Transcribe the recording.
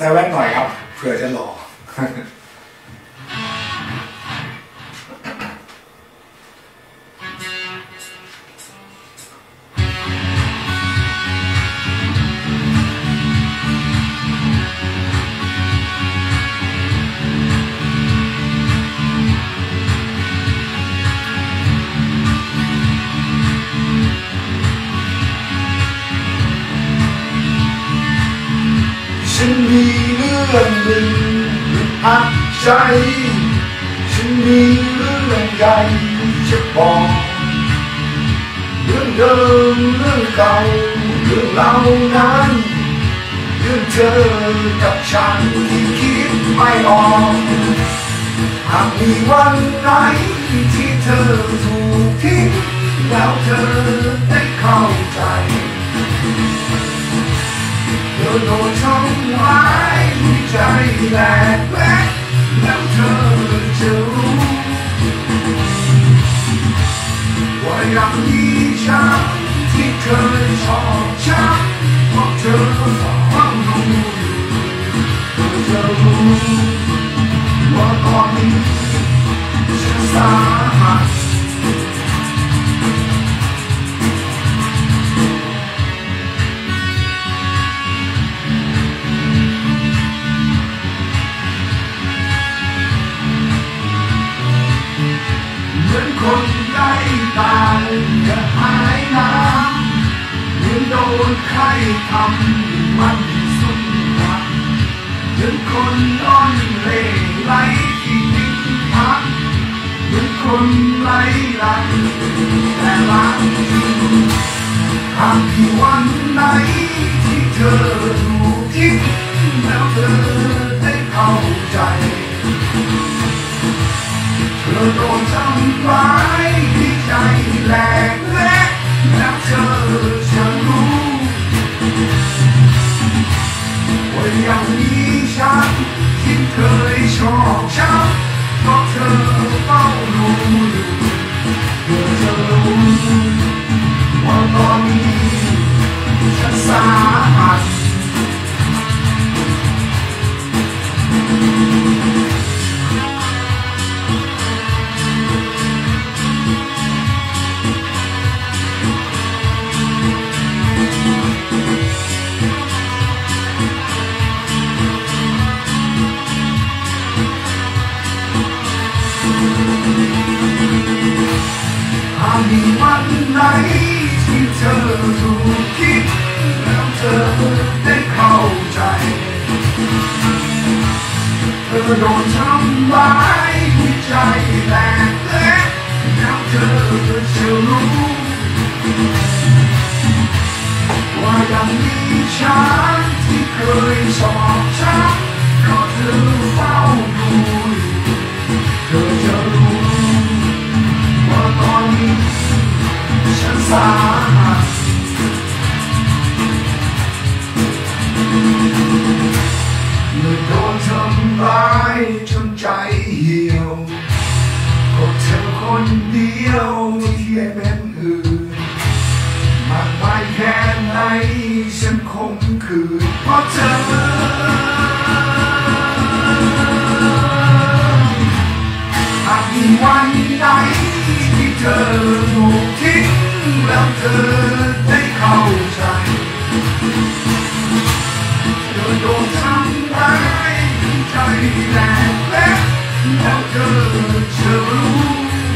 ใส่แว่นหน่อยครับเผื่อจะหล่อ เรื่องหนึ่งอัดใจ ฉันมีเรื่องใหญ่จะบอกเรื่องเดิมเรื่องเก่าเรื่องเรานั้นเรื่องเธอกับฉันที่คิดไม่ออกหากมีวันไหนที่เธอถูกทิ้งแล้วเธอได้เข้าใจเธอโดนายหัวใจแหลกแใกล้ตายจะหายน้ำเหมือโดนใครทำมันสุดหวังเหมือนคนอ่อนเล่ไหลที่ทิ้งพักเหมือนคนไหลหลังแต่รักจริงหากที่วันไหนที่เธอถูกทิ้งแล้วเธอได้เข้าใจเธอ ว่าอย่างนี้ฉันที่เคยชอบฉันเพ หากมีวันไหนที่เธอถูกคิดแล้วเธอได้เข้าใจ เธอโดนทำร้ายหัวใจแหลกแหลกแล้วเธอจะรู้ว่ายังมีฉันที่เคยชอบ จนใจเหี่ยวก็เธอคนเดียวที่เป็นอื่นมากมายแค่ไหนฉันคงคืนเพราะเธอหากีวันใดที่เธอถูกทิ้งแล้วเธอได้เข้าใจโดยดวงใจ be like that, no good to